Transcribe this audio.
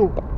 poop.